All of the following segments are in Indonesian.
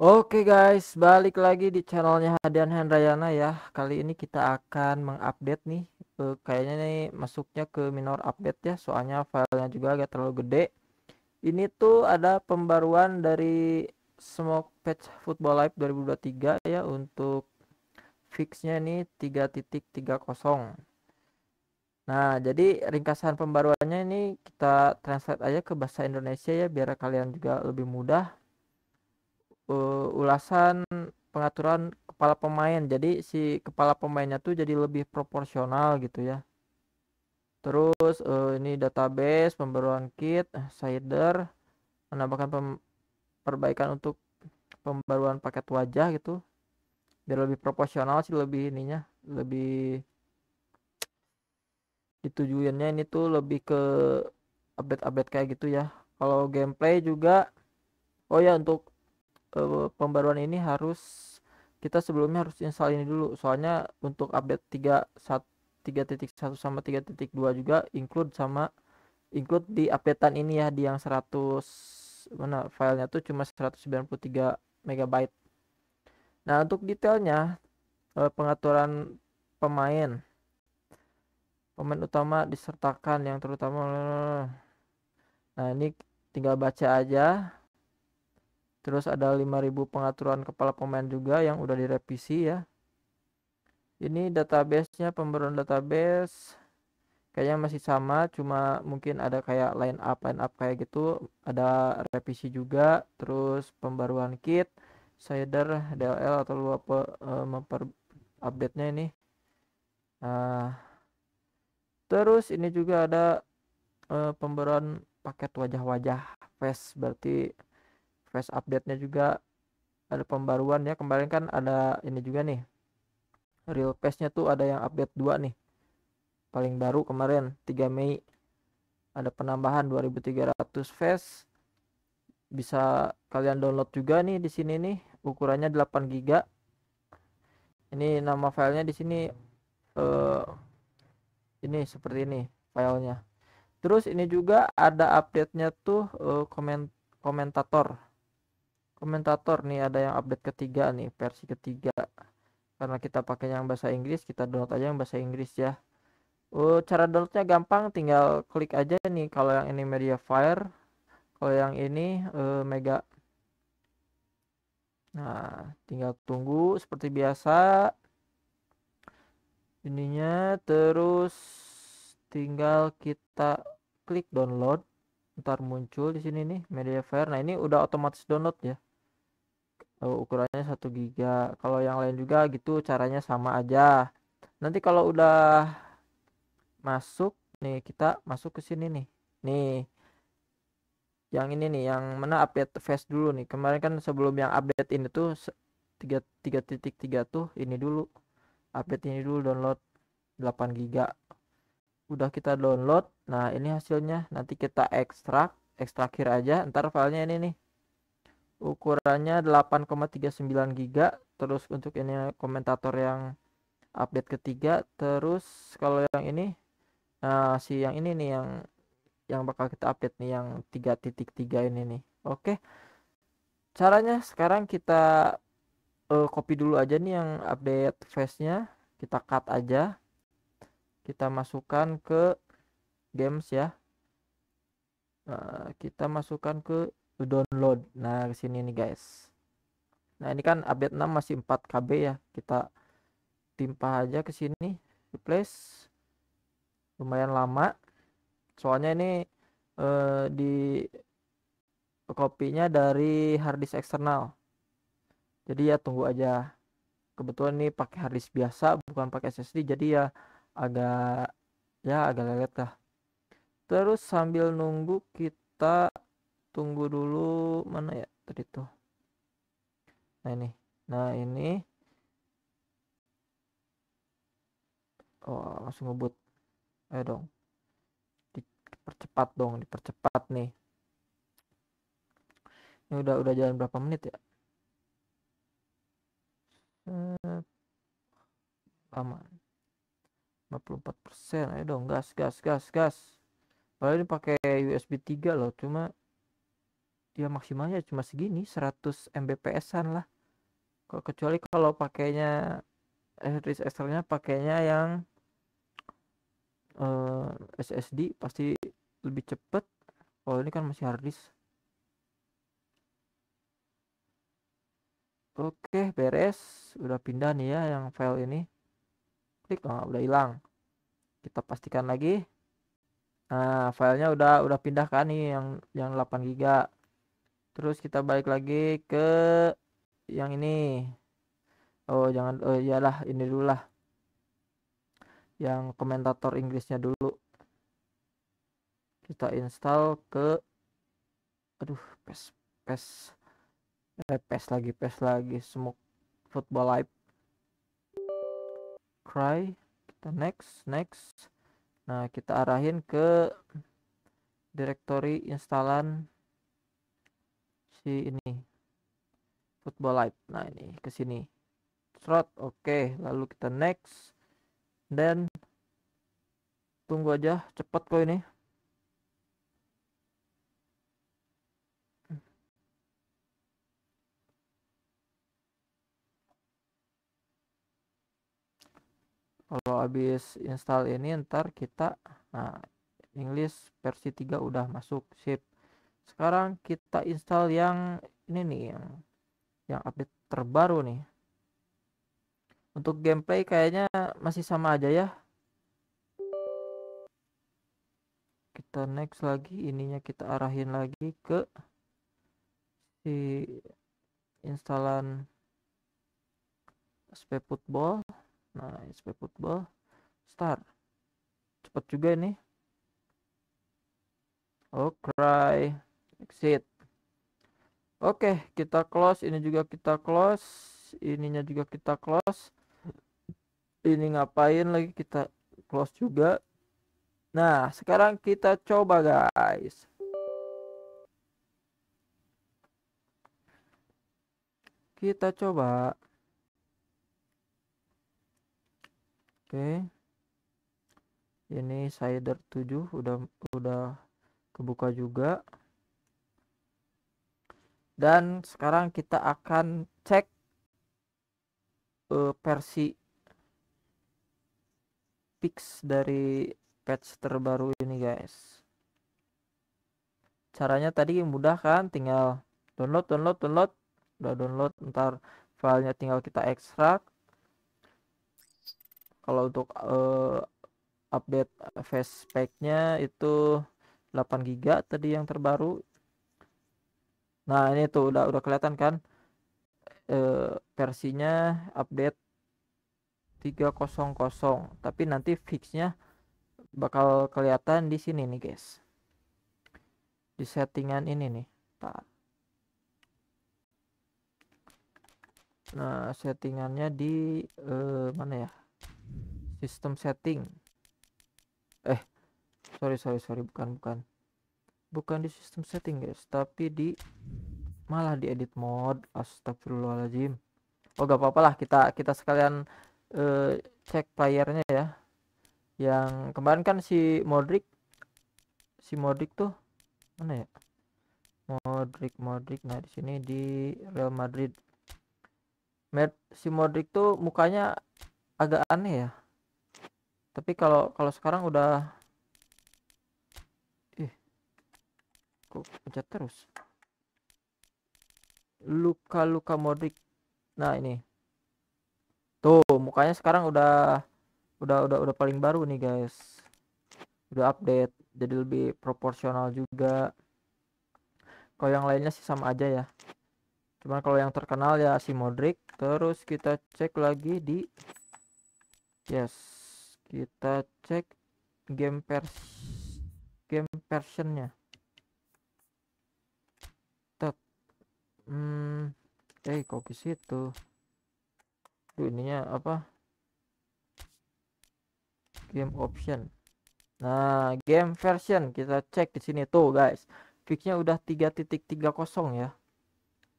Oke guys, balik lagi di channelnya Hadian Hendrayana ya. Kali ini kita akan mengupdate nih. Eh, kayaknya nih masuknya ke minor update ya, soalnya filenya juga agak terlalu gede. Ini tuh ada pembaruan dari Smoke Patch Football Live 2023 ya untuk fixnya ini 3.30. Nah, jadi ringkasan pembaruannya ini kita translate aja ke bahasa Indonesia ya biar kalian juga lebih mudah uh, ulasan pengaturan kepala pemain. Jadi si kepala pemainnya tuh jadi lebih proporsional gitu ya. Terus uh, ini database, pembaruan kit, shader, menambahkan perbaikan untuk pembaruan paket wajah gitu. Biar lebih proporsional sih lebih ininya, lebih ditujuinnya ini tuh lebih ke update-update kayak gitu ya. Kalau gameplay juga Oh ya untuk uh, pembaruan ini harus kita sebelumnya harus install ini dulu. Soalnya untuk update 3 3.1 sama 3.2 juga include sama include di updatean ini ya di yang 100 mana filenya tuh cuma 193 megabyte. Nah untuk detailnya uh, pengaturan pemain. Pemain utama disertakan yang terutama nah ini tinggal baca aja terus ada 5000 pengaturan kepala pemain juga yang udah direvisi ya. Ini databasenya pembaruan database kayaknya masih sama cuma mungkin ada kayak line up line up kayak gitu ada revisi juga. Terus pembaruan kit shader DLL atau lu apa uh, memper update nya ini. Nah terus ini juga ada uh, pembaruan paket wajah-wajah face berarti face update-nya juga. Ada pembaruan ya kemarin kan ada ini juga nih. Real face-nya tuh ada yang update 2 nih. Paling baru kemarin 3 Mei. Ada penambahan 2300 face. Bisa kalian download juga nih di sini nih. Ukurannya 8 GB ini nama filenya di sini uh, ini seperti ini filenya. Terus ini juga ada update-nya tuh uh, komen komentator komentator nih ada yang update ketiga nih versi ketiga. Karena kita pakai yang bahasa Inggris kita download aja yang bahasa Inggris ya. Oh, cara downloadnya gampang tinggal klik aja nih kalau yang ini media fire kalau yang ini uh, mega. Nah tinggal tunggu seperti biasa. Ininya terus tinggal kita klik download. Ntar muncul di sini nih media fire. Nah ini udah otomatis download ya ukurannya 1 giga. Kalau yang lain juga gitu caranya sama aja. Nanti kalau udah masuk nih kita masuk ke sini nih. Nih. Yang ini nih yang mana update face dulu nih. Kemarin kan sebelum yang update ini tuh tiga tiga titik tiga tuh ini dulu. Update ini dulu download 8 giga. Udah kita download. Nah ini hasilnya. Nanti kita ekstrak ekstrakir aja. Ntar filenya ini nih ukurannya 8,39 giga terus untuk ini komentator yang update ketiga terus kalau yang ini nah si yang ini nih yang yang bakal kita update nih yang 3.3 ini nih. Oke. Caranya sekarang kita uh, copy dulu aja nih yang update face nya kita cut aja. Kita masukkan ke games ya. Nah, kita masukkan ke download. Nah ke sini nih guys. Nah ini kan update 6 masih 4 KB ya. Kita timpa aja ke sini. Replace. Lumayan lama. Soalnya ini eh, di kopinya dari harddisk eksternal. Jadi ya tunggu aja. Kebetulan ini pakai harddisk biasa bukan pakai SSD jadi ya agak ya agak lelet lah terus sambil nunggu kita tunggu dulu mana ya? Tadi tuh. Nah ini. Nah ini. Oh langsung ngebut. Ayo dong. Dipercepat dong dipercepat nih. Ini udah udah jalan berapa menit ya? Lama. 54% ayo dong gas gas gas gas. Padahal ini pakai USB 3 loh cuma dia maksimalnya cuma segini 100 Mbps-an lah. Kecuali kalau pakainya harddisk externnya pakainya yang uh, eh, SSD pasti lebih cepet. Kalau ini kan masih harddisk oke beres. Udah pindah nih ya yang file ini. Klik oh, udah hilang. Kita pastikan lagi. Nah filenya udah udah pindah kan nih yang yang 8 giga terus kita balik lagi ke yang ini. Oh jangan oh iyalah ini dulu lah. Yang komentator Inggrisnya dulu. Kita install ke aduh pes pes. Eh, pes lagi pes lagi. Smoke football live cry kita next next. Nah kita arahin ke directory instalan si ini football live. Nah ini ke sini. Slot oke. Okay. lalu kita next. Dan tunggu aja cepet kok ini. Kalau habis install ini ntar kita nah English versi 3 udah masuk. Sip sekarang kita install yang ini nih yang yang update terbaru nih. Untuk gameplay kayaknya masih sama aja ya. Kita next lagi ininya kita arahin lagi ke si instalan SP football. Nah SP football start. Cepat juga ini. Oh cry exit. Oke kita close. Ini juga kita close. Ininya juga kita close. Ini ngapain lagi? Kita close juga. Nah sekarang kita coba guys. Kita coba. Oke. Ini Cider 7 udah udah kebuka juga dan sekarang kita akan cek uh, versi fix dari patch terbaru ini guys. Caranya tadi mudah kan? Tinggal download download download. Udah download ntar filenya tinggal kita ekstrak. Kalau untuk uh, update face packnya itu 8 giga tadi yang terbaru nah ini tuh udah udah kelihatan kan? Uh, versinya update 300 tapi nanti fixnya bakal kelihatan di sini nih guys. Di settingan ini nih nah settingannya di uh, mana ya? Sistem setting. Eh sorry sorry sorry bukan bukan. Bukan di sistem setting guys tapi di malah di edit mode astagfirullahaladzim. Oh gak apa-apa lah. Kita kita sekalian uh, cek playernya ya. Yang kemarin kan si Modric si Modric tuh mana ya? Modric Modric. Nah di sini di Real Madrid. Med, si Modric tuh mukanya agak aneh ya. Tapi kalau kalau sekarang udah ih kok pencet terus luka-luka Modric nah ini. Tuh mukanya sekarang udah udah udah udah paling baru nih guys. Udah update jadi lebih proporsional juga. Kalau yang lainnya sih sama aja ya. Cuman kalau yang terkenal ya si Modric. Terus kita cek lagi di yes kita cek game pers game versionnya hmm eh kok ke situ? Duh, ininya apa? Game option. Nah game version. Kita cek di sini tuh guys. Fixnya udah 3.30 ya.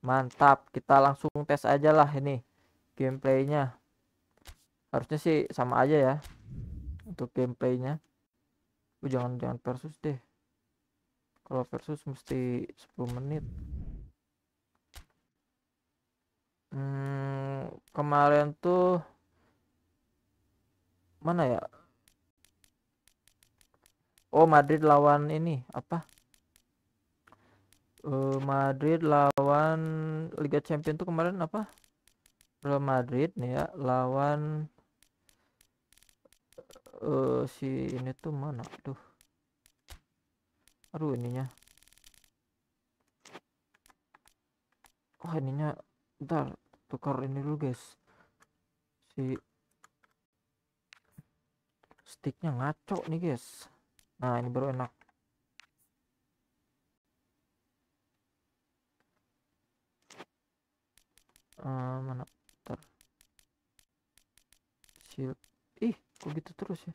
Mantap. Kita langsung tes aja lah ini gameplaynya. Harusnya sih sama aja ya untuk gameplaynya. Oh, jangan jangan versus deh. Kalau versus mesti 10 menit hmm, kemarin tuh mana ya? Oh Madrid lawan ini apa? Uh, Madrid lawan Liga Champion tuh kemarin apa? Real Madrid nih ya lawan uh, si ini tuh mana? Tuh aduh ininya. Wah ininya ntar tukar ini dulu guys. Si sticknya ngaco nih guys. Nah ini baru enak. Uh, mana? Ntar shield. Ih kok gitu terus ya?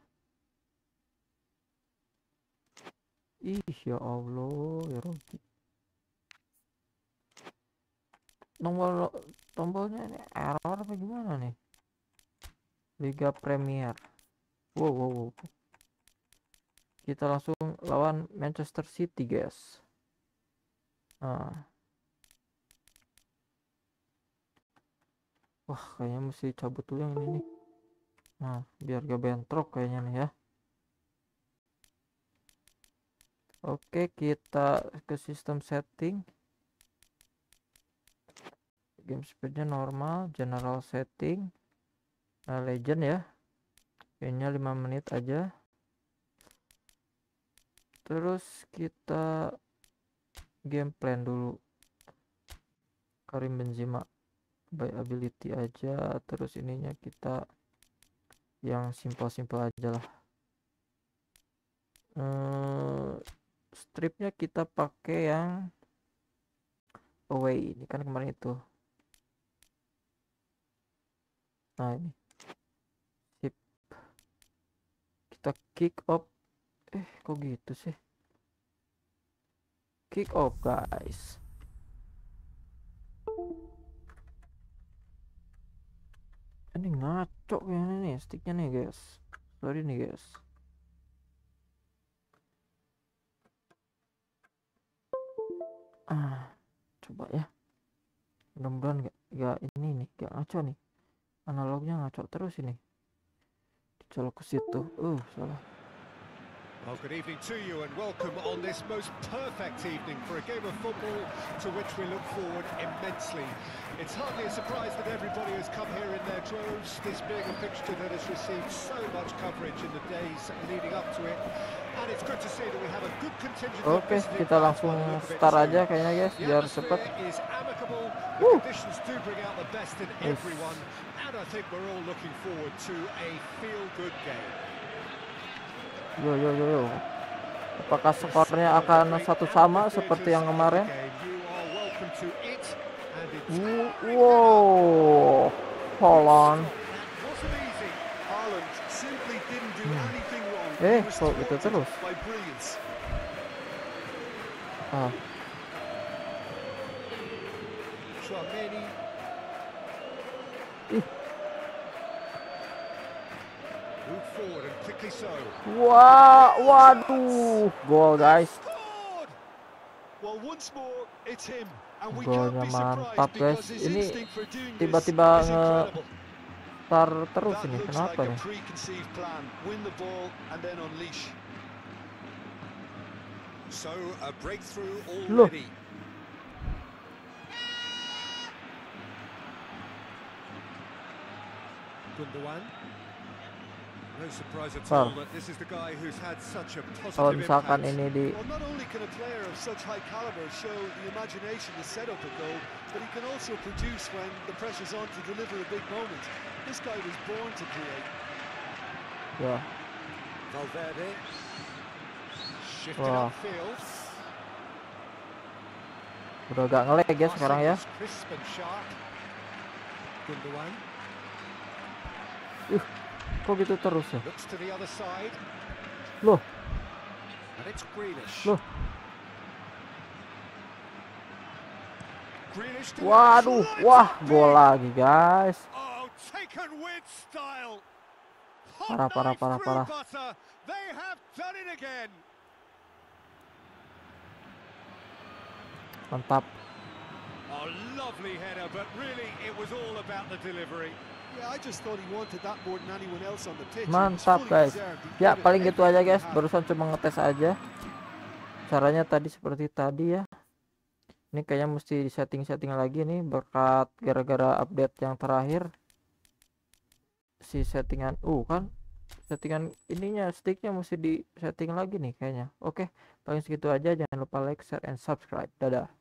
Ih, ya Allah, ya Robbi. Tombol tombolnya ini error apa gimana nih? Liga Premier. Wow, wow, wow. Kita langsung lawan Manchester City, guys. Nah. Wah, kayaknya mesti cabut dulu yang ini nih. Nah, biar gak bentrok kayaknya nih ya. Oke, kita ke sistem setting. Game speednya normal, general setting. Nah, legend ya. Kayaknya 5 menit aja. Terus kita game plan dulu. Karim Benzema by ability aja, terus ininya kita yang simpel-simpel aja lah. Hmm, stripnya kita pakai yang away ini kan kemarin itu nah ini. Sip. Kita kick off. Eh kok gitu sih? Kick off guys. Ini ngaco kayaknya nih sticknya nih guys. Sorry nih guys. Ah coba ya. Mudah-mudahan gak, gak ini nih gak ngaco nih analognya ngaco terus ini. Dicolok ke situ. Uh salah Well, good evening to you and welcome on this most perfect evening for a game of football to which we look forward immensely. It's hardly a surprise that everybody has come here in their droves, this being a fixture that has received so much coverage in the days leading up to it. And it's good to see that we have a good contingent Oke, okay, kita langsung start aja kayaknya guys, biar cepet. Woo. Conditions do bring out the best in everyone, and I think we're all looking forward to a feel-good game. Yo yo yo yo. Apakah skornya akan satu sama seperti yang kemarin? Wow, Holland. Eh, kok itu terus? Ah. Ih, Wah, waduh, gol guys. Golnya mantap guys. Ini tiba-tiba nge tar terus ini. Kenapa nih? Loh. Gundogan Oh. Misalkan ini di Ya. Wah. Udah gak ngelag ya sekarang ya. Uh. Kok gitu terus ya? Loh. Loh. Waduh, wah, gol lagi, guys. Oh, parah, parah, parah, parah. mantap Oh, lovely header, but really it was all about the delivery. Mantap guys. ya paling gitu aja guys. barusan cuma ngetes aja. Caranya tadi seperti tadi ya. Ini kayaknya mesti di setting-setting lagi nih berkat gara-gara update yang terakhir. Si settingan uh kan? Settingan ininya sticknya mesti di setting lagi nih kayaknya. Oke paling segitu aja. Jangan lupa like share and subscribe. Dadah